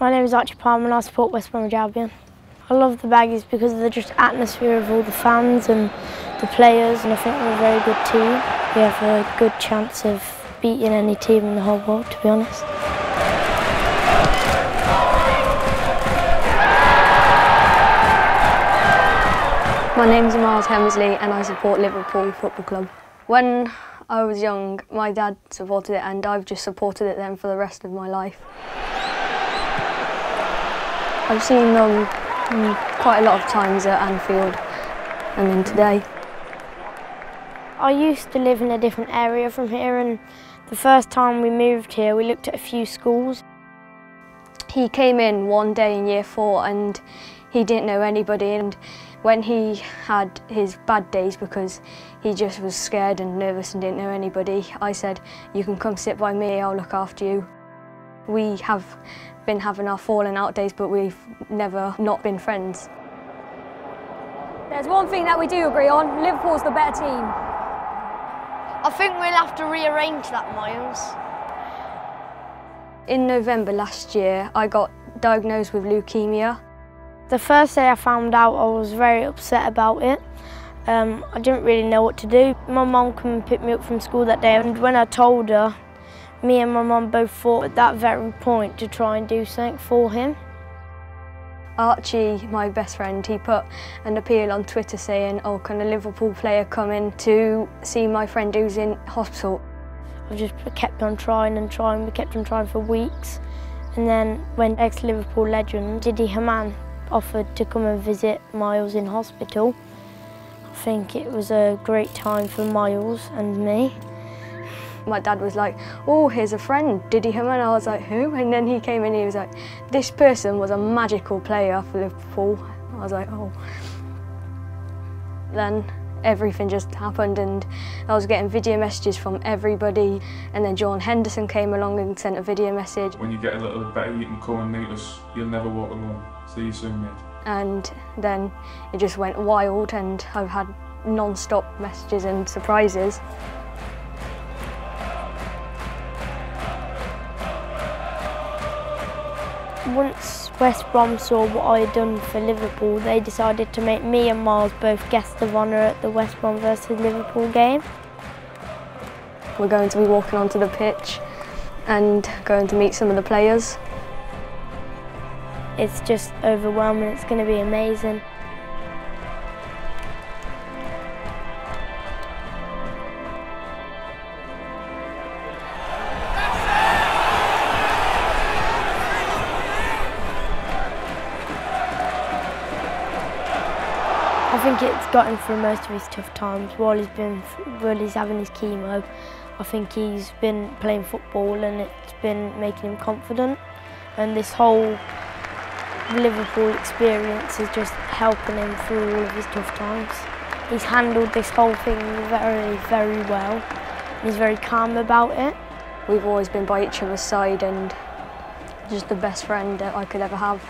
My name is Archie Palmer and I support West Bromwich Albion. I love the Baggies because of the just atmosphere of all the fans and the players and I think we're a very good team. We have a good chance of beating any team in the whole world to be honest. My name is Myles Hemsley and I support Liverpool Football Club. When I was young, my dad supported it and I've just supported it then for the rest of my life. I've seen them quite a lot of times at Anfield and then today. I used to live in a different area from here and the first time we moved here we looked at a few schools. He came in one day in year four and he didn't know anybody and when he had his bad days because he just was scared and nervous and didn't know anybody, I said, you can come sit by me, I'll look after you. We have been having our falling out days, but we've never not been friends. There's one thing that we do agree on, Liverpool's the better team. I think we'll have to rearrange that, Myles. In November last year, I got diagnosed with leukemia. The first day I found out, I was very upset about it. Um, I didn't really know what to do. My mum came and picked me up from school that day and when I told her, me and my mum both fought at that very point to try and do something for him. Archie, my best friend, he put an appeal on Twitter saying, oh, can a Liverpool player come in to see my friend who's in hospital? I just kept on trying and trying, we kept on trying for weeks. And then when ex-Liverpool legend Didi Hamann offered to come and visit Myles in hospital. I think it was a great time for Myles and me. My dad was like, oh, here's a friend, Didi And I was like, who? And then he came in and he was like, this person was a magical player for Liverpool. I was like, oh. Then everything just happened and I was getting video messages from everybody and then Jordan Henderson came along and sent a video message. When you get a little better you can come and meet us, you'll never walk alone. See you soon mate. And then it just went wild and I've had non-stop messages and surprises. Once West Brom saw what I had done for Liverpool, they decided to make me and Myles both guests of honour at the West Brom versus Liverpool game. We're going to be walking onto the pitch and going to meet some of the players. It's just overwhelming, it's going to be amazing. I think it's got him through most of his tough times while he's been while he's having his chemo. I think he's been playing football and it's been making him confident. And this whole Liverpool experience is just helping him through all of his tough times. He's handled this whole thing very, very well. He's very calm about it. We've always been by each other's side and just the best friend that I could ever have.